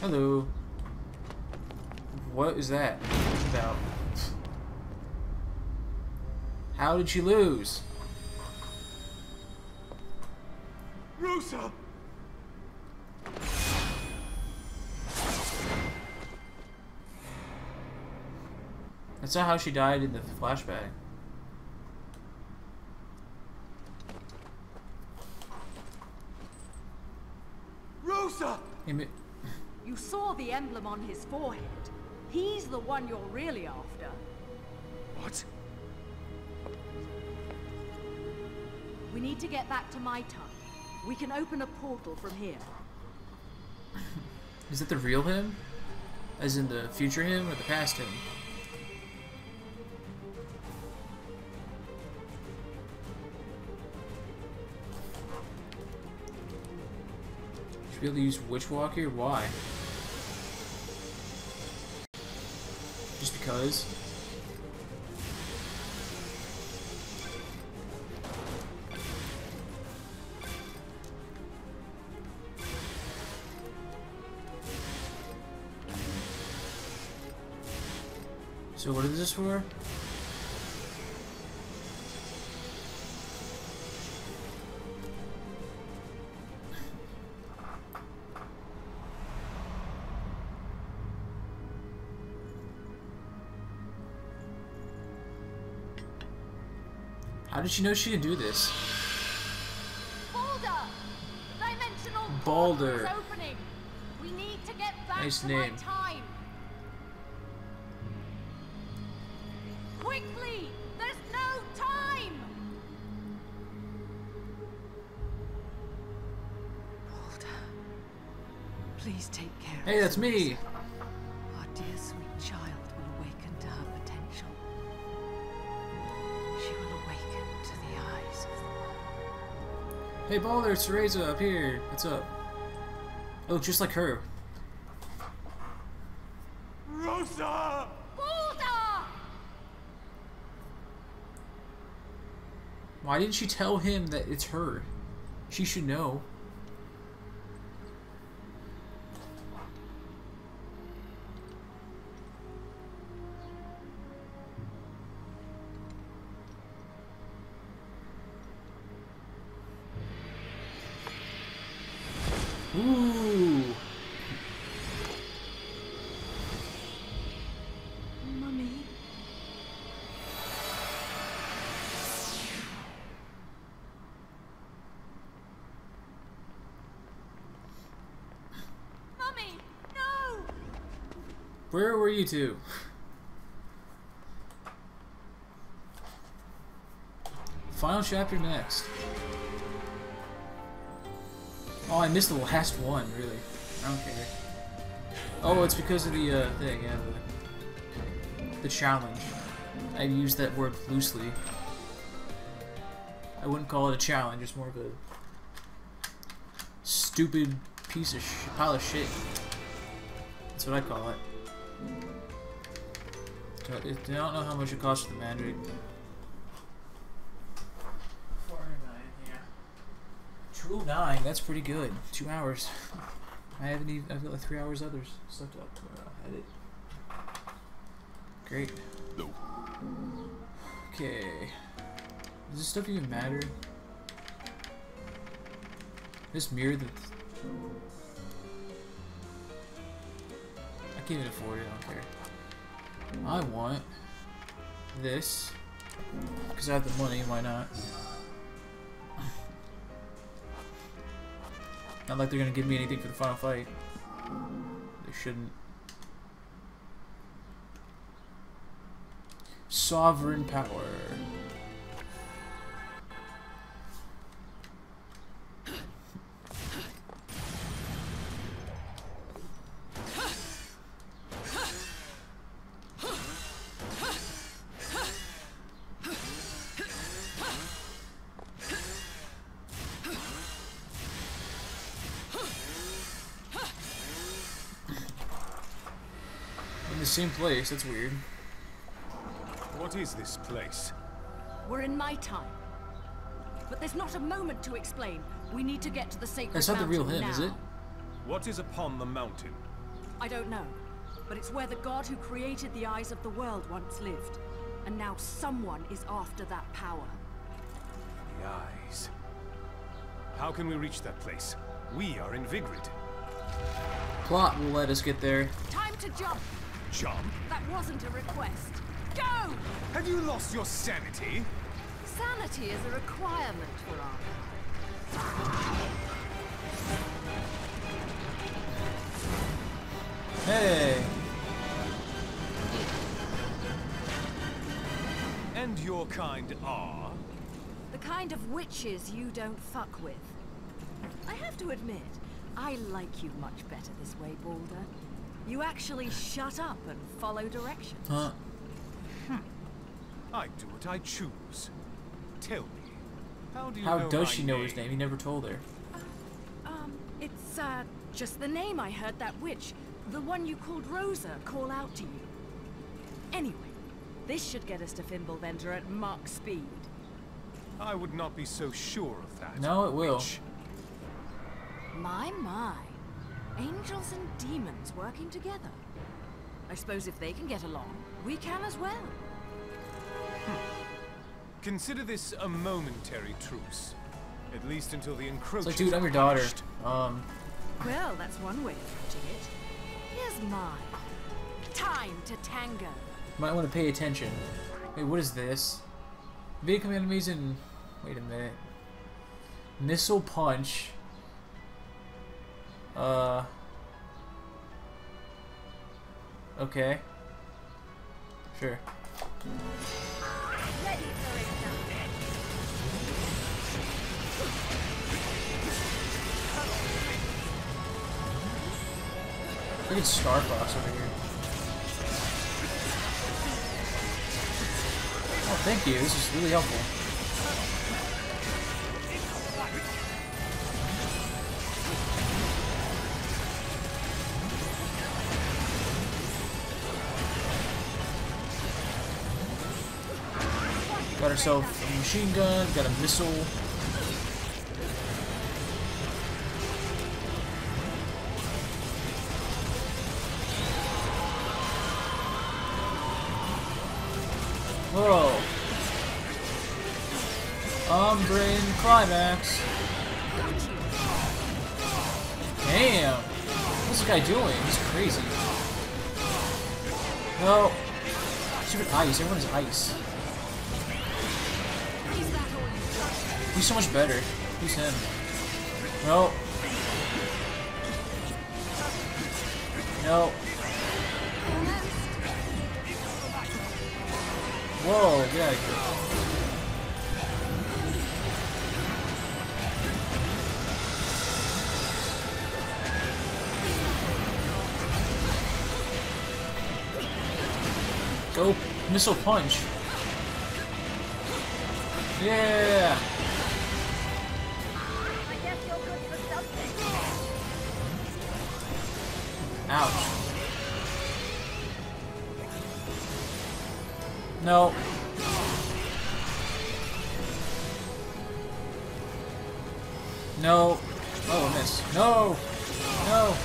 Hello. What is that about? How did she lose? Rosa! That's not how she died in the flashback. Rosa! Hey, You saw the emblem on his forehead. He's the one you're really after. What? We need to get back to my time. We can open a portal from here. Is that the real him? As in the future him or the past him? Should be able to use Witch Walker? Why? So what is this for? Did she know she could do this? Balder! The dimensional Boulder. is opening. We need to get back Nice to name. time. Quickly! There's no time! Please take care Hey, of that's me! Our dear sweet child Hey Balder, it's Cereza up here. What's up? Oh, just like her. Rosa! Balder! Why didn't she tell him that it's her? She should know. Mummy. Mummy! No! Where were you two? Final chapter next. Oh, I missed the last one, really. I don't care. Oh, it's because of the uh, thing, yeah, the, the challenge. I use that word loosely. I wouldn't call it a challenge, it's more of a stupid piece of sh pile of shit. That's what I call it. I don't know how much it costs for the magic. Four nine, yeah. Two nine. That's pretty good. Two hours. I haven't even. I've got like three hours others stuck up. Uh, edit. Great. No. Okay. Does this stuff even matter? This mirror that. I can't even afford it. I don't care. I want this because I have the money. Why not? Not like they're gonna give me anything for the final fight. They shouldn't. Sovereign power. Same place. That's weird. What is this place? We're in my time. But there's not a moment to explain. We need to get to the sacred That's not the real mountain him, is it? What is upon the mountain? I don't know. But it's where the god who created the eyes of the world once lived. And now someone is after that power. The eyes. How can we reach that place? We are in Vigrid. Plot will let us get there. Time to jump! Jump? That wasn't a request. Go! Have you lost your sanity? Sanity is a requirement for art. Hey! And your kind are? The kind of witches you don't fuck with. I have to admit, I like you much better this way, Balder. You actually shut up and follow directions. Huh? I do what I choose. Tell me, how do you How know does she know his name? He never told her. Um, it's, uh, just the name I heard that witch, the one you called Rosa, call out to you. Anyway, this should get us to Fimbulventr at Mach speed. I would not be so sure of that. No, it will. Witch. My, my. Angels and demons working together. I suppose if they can get along, we can as well. Consider this a momentary truce. At least until the It's encroachers like, dude, I'm your daughter. Um, Well, that's one way of putting it. Here's mine. Time to tango. might want to pay attention. Wait, what is this? Vehicle enemies and... Wait a minute. Missile punch. Uh... Okay. Sure. Look at Star Fox over here. Oh, thank you. This is really helpful. Got herself a machine gun, got a missile. Whoa. Umbran Climax. Damn. What's this guy doing? He's crazy. No. Stupid ice. Everyone's ice. He's so much better. Who's him? No. No. Whoa, here. Go missile punch. Yeah. Ouch. No. No. Oh, I missed. No. No.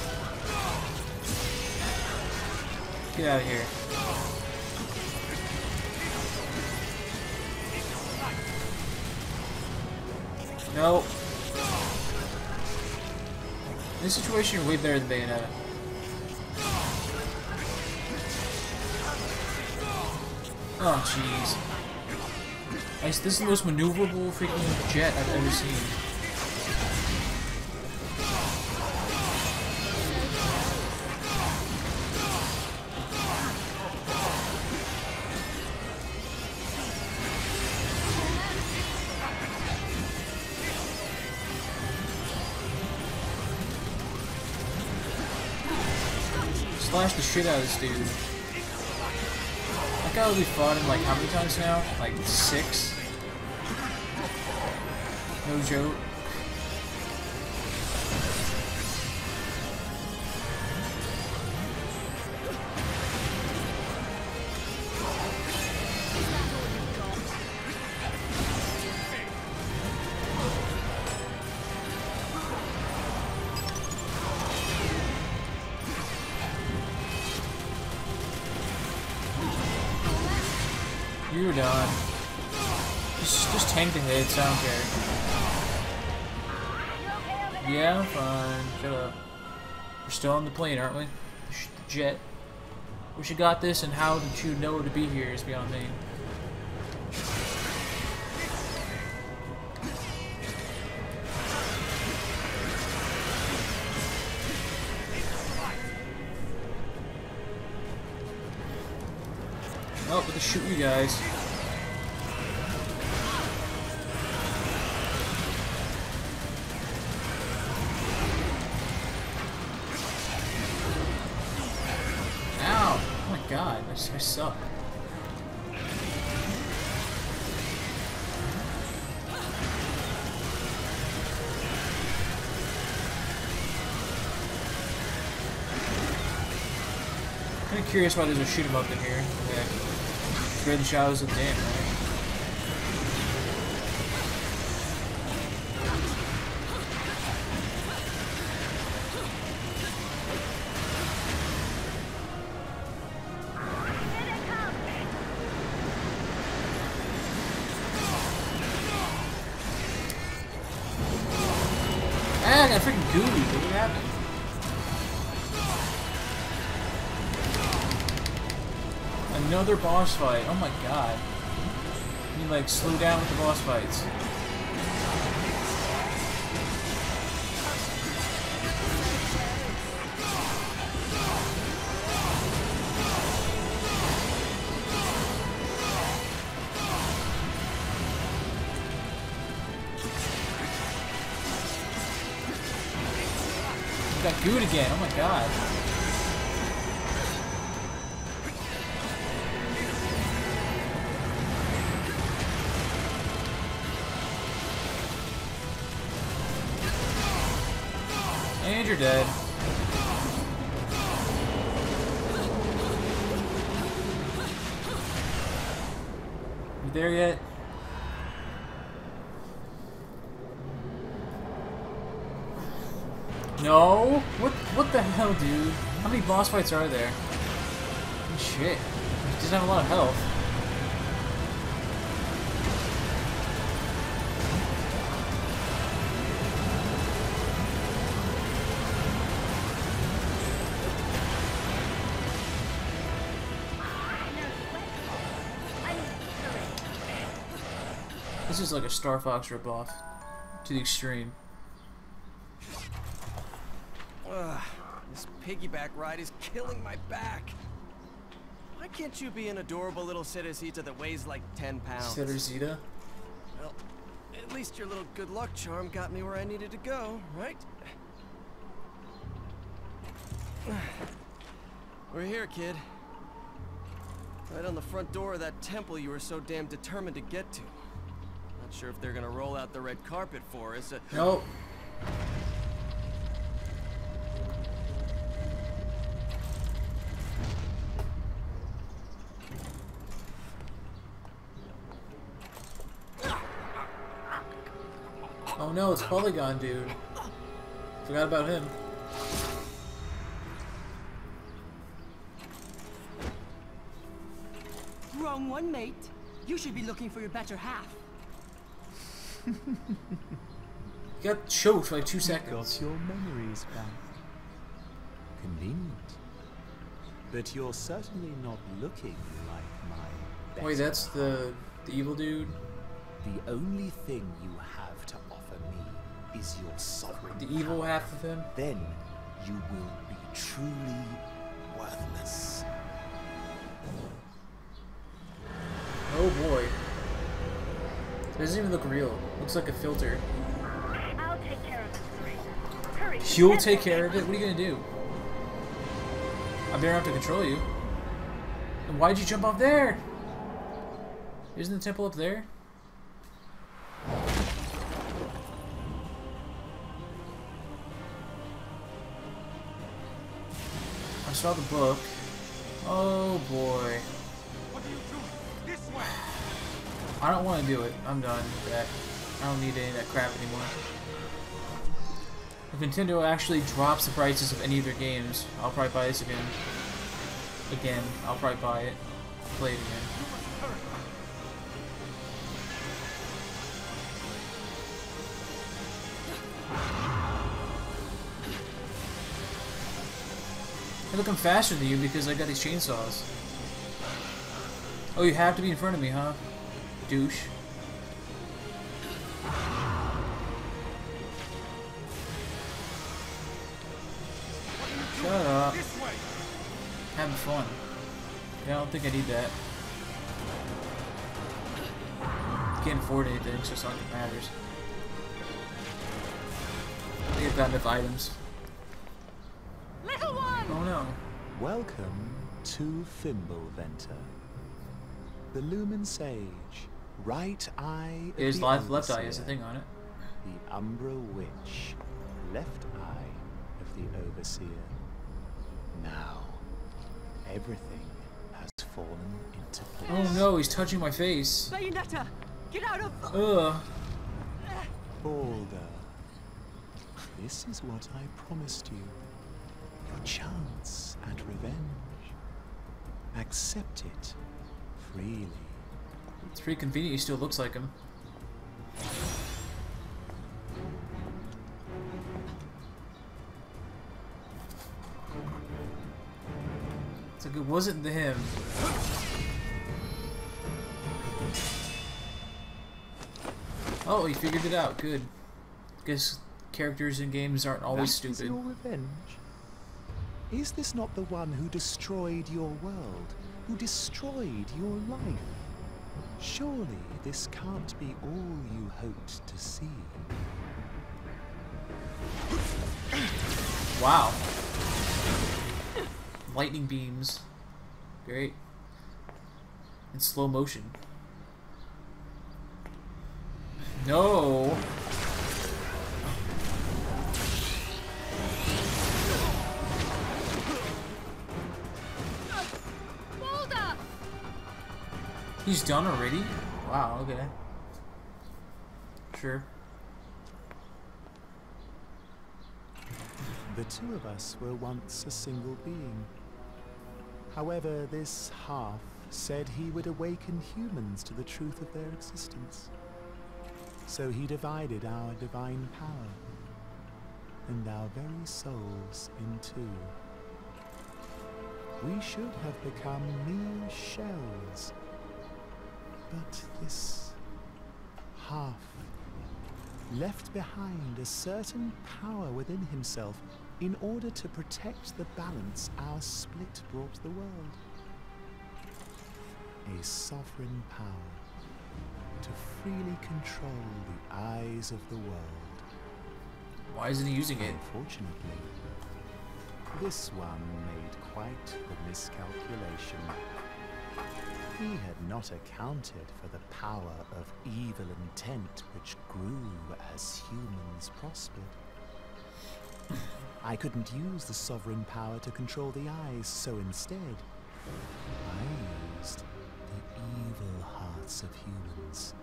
Get out of here. No. This situation way better than Bayonetta. Oh, jeez. This is the most maneuverable freaking jet I've ever seen. Slash the shit out of this dude. That guy be fought him like how many times now? Like six? No joke. You're. Just, just tank the hits, I don't care. Yeah, fine. Shut up. We're still on the plane, aren't we? The jet. We should got this, and how did you know to be here is beyond me. Shoot you guys. Ow! Oh my god, I, I suck. Kind of curious why there's a shoot 'em up in here. Okay. The shadows of right? Ah, I got freaking gooey. What happened? Another boss fight. Oh my god. You like slow down with the boss fights. Got good again. Oh my god. You're dead. You there yet? No? What what the hell, dude? How many boss fights are there? Shit. He doesn't have a lot of health. This is like a Star Fox ripoff to the extreme. Ugh, this piggyback ride is killing my back. Why can't you be an adorable little Cerecita that weighs like 10 pounds? Sitter Well, at least your little good luck charm got me where I needed to go, right? We're here, kid. Right on the front door of that temple you were so damn determined to get to. Not sure if they're gonna roll out the red carpet for us. Uh, Nope. Oh no, it's Polygon Dude. Forgot about him. Wrong one, mate. You should be looking for your better half. He got choked for like two Got seconds. your memories back. Convenient. But you're certainly not looking like my Wait, better that's the the evil dude? The only thing you have to offer me is your sovereign The evil power. half of him? Then you will be truly worthless. Oh boy. It doesn't even look real. Looks like a filter. I'll take care of this, Hurry. You'll take care of it? What are you gonna do? I better have to control you. And why'd you jump off there? Isn't the temple up there? I saw the book. Oh boy. I don't want to do it. I'm done with that. I don't need any of that crap anymore. If Nintendo actually drops the prices of any of their games, I'll probably buy this again. Again, I'll probably buy it. Play it again. I look, I'm faster than you because I got these chainsaws. Oh, you have to be in front of me, huh? Douche. Shut up. Having fun. Yeah, I don't think I need that. Can't afford anything, so it's not like it matters. I think I've got enough items. Little one! Oh no. Welcome to Fimbulventr. The Lumen Sage, right eye of His the left, left eye Overseer, has a thing on it. The Umbra Witch, left eye of the Overseer. Now, everything has fallen into oh, place. Oh no, he's touching my face. Bayonetta! Get out of... Ugh. Balder, this is what I promised you. Your chance at revenge. Accept it freely. It's pretty convenient he still looks like him. It's like it wasn't the him. Oh, he figured it out. Good. Guess characters in games aren't always That is stupid. your revenge? Is this not the one who destroyed your world? Who destroyed your life? Surely this can't be all you hoped to see. Wow. Lightning beams. Great. In slow motion. No. He's done already? Wow, okay. Sure. The two of us were once a single being. However, this half said he would awaken humans to the truth of their existence. So he divided our divine power and our very souls in two. We should have become mere shells. But this half left behind a certain power within himself in order to protect the balance our split brought the world. A sovereign power to freely control the eyes of the world. Why isn't he using it? Unfortunately, this one made quite the miscalculation. He had not accounted for the power of evil intent which grew as humans prospered. I couldn't use the sovereign power to control the eyes, so instead, I used the evil hearts of humans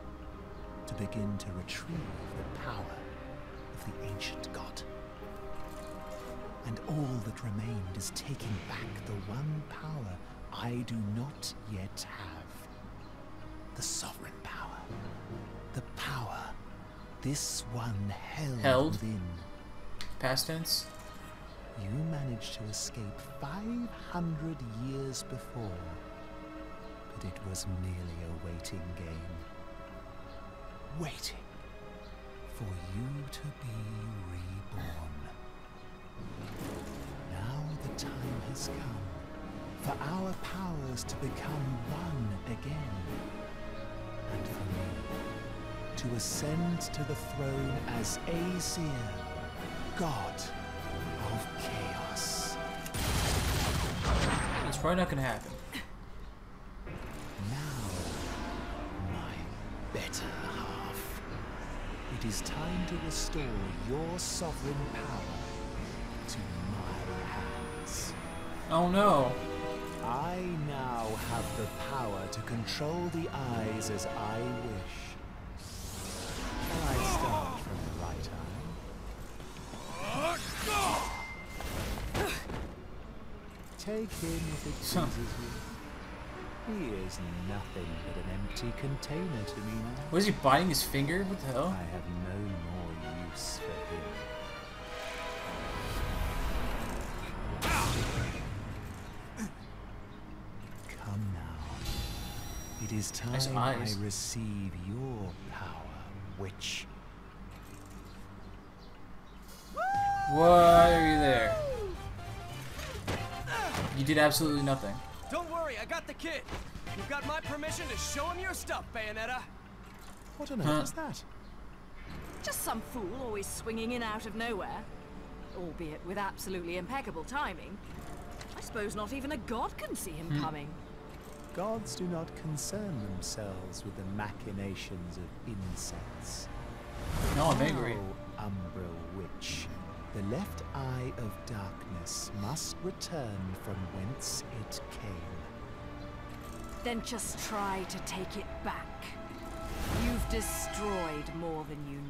to begin to retrieve the power of the ancient god. And all that remained is taking back the one power I do not yet have. The sovereign power. The power this one held, Held? within. Past tense? You managed to escape 500 years before, but it was merely a waiting game. Waiting for you to be reborn. For our powers to become one again. And for me to ascend to the throne as Aesir, God of Chaos. It's probably not gonna happen. Now, my better half. It is time to restore your sovereign power to my hands. Oh no. I now have the power to control the eyes as I wish. Shall I start from the right eye? Take him if it pleases you. He is nothing but an empty container to me now. Was he biting his finger? What the hell? I have no more use for him. Is time Nice I receive your power, witch. Why are you there? You did absolutely nothing. Don't worry, I got the kid. You've got my permission to show him your stuff, Bayonetta. What on Huh. earth is that? Just some fool always swinging in out of nowhere. Albeit with absolutely impeccable timing. I suppose not even a god can see him Hmm. coming. Gods do not concern themselves with the machinations of insects. No, I'm angry. Oh, Umbral Witch, the left eye of darkness must return from whence it came. Then just try to take it back. You've destroyed more than you know.